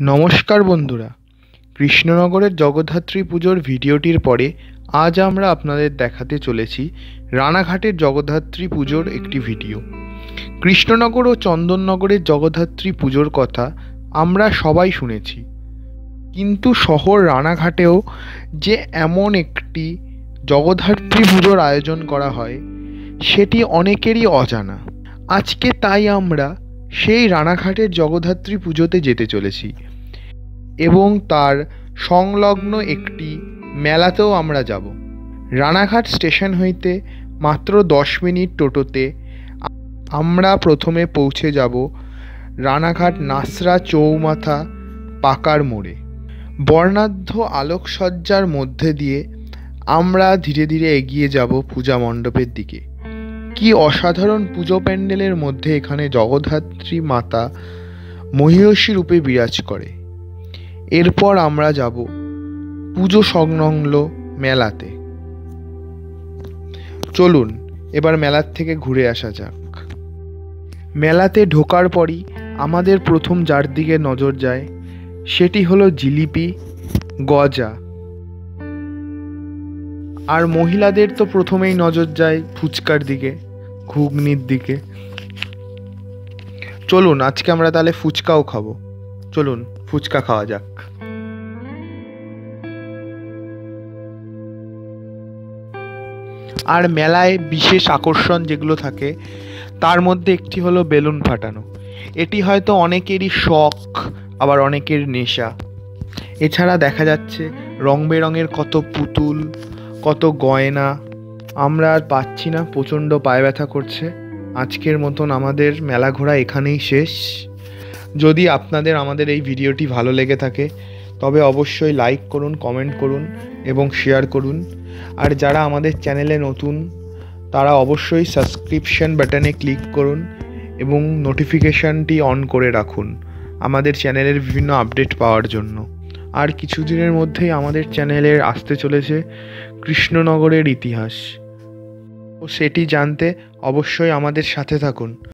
নমস্কার বন্ধুরা। কৃষ্ণনগরের জগদ্ধাত্রী পুজোর ভিডিওটির পরে আজ আমরা আপনাদের দেখাতে চলেছি রানাঘাটের জগদ্ধাত্রী পুজোর একটি ভিডিও। কৃষ্ণনগর ও চন্দননগরের জগদ্ধাত্রী পুজোর কথা আমরা সবাই শুনেছি। কিন্তু শহর রানাঘাটেও যে এমন একটি জগদ্ধাত্রী পুজোর আয়োজন করা হয়, সেটি অনেকেরই অজানা। আজকে তাই আমরা সেই রানাঘাটের জগদ্ধাত্রী পুজোতে যেতে চলেছি। এবং তার সংলগ্ন একটি মেলাতেও আমরা যাব। রানাঘাট স্টেশন হইতে মাত্র দশ মিনিট টোটোতে আমরা প্রথমে পৌঁছে যাব রানাঘাট নাসরা চৌমাথা পাকার মোড়ে। বর্ণাঢ্য আলোকসজ্জার মধ্যে দিয়ে আমরা ধীরে ধীরে এগিয়ে যাব পূজা মণ্ডপের দিকে। কি অসাধারণ পুজো প্যান্ডেলের মধ্যে এখানে জগদ্ধাত্রী মাতা মহিষী রূপে বিরাজ করে। এরপর আমরা যাব পুজো সংলগ্ন মেলাতে। চলুন, এবার মেলার থেকে ঘুরে আসা যাক। মেলাতে ঢোকার পরই আমাদের প্রথম যার দিকে নজর যায়, সেটি হলো জিলিপি, গজা। আর মহিলাদের তো প্রথমেই নজর যায় ফুচকার দিকে, ঘুগনির দিকে। চলুন, আজকে আমরা তাহলে ফুচকাও খাব। চলুন, ফুচকা খাওয়া যাক। আর মেলায় বিশেষ আকর্ষণ যেগুলো থাকে, তার মধ্যে একটি হলো বেলুন ফাটানো। এটি হয়তো অনেকেরই শখ, আবার অনেকের নেশা। এছাড়া দেখা যাচ্ছে রং বেরঙের কত পুতুল, কত গয়না। আমরা আর পাচ্ছি না, প্রচণ্ড পায়ে ব্যথা করছে। আজকের মতন আমাদের মেলা ঘোরা এখানেই শেষ। যদি আপনাদের, আমাদের এই ভিডিওটি ভালো লেগে থাকে তবে অবশ্যই লাইক করুন কমেন্ট করুন এবং শেয়ার করুন। আর যারা আমাদের চ্যানেলে নতুন, তারা অবশ্যই সাবস্ক্রিপশন বাটনে ক্লিক করুন এবং নোটিফিকেশানটি অন করে রাখুন আমাদের চ্যানেলের বিভিন্ন আপডেট পাওয়ার জন্য। আর কিছুদিনের মধ্যেই আমাদের চ্যানেলের আসতে চলেছে কৃষ্ণনগরের ইতিহাস। ও সেটি জানতে অবশ্যই আমাদের সাথে থাকুন।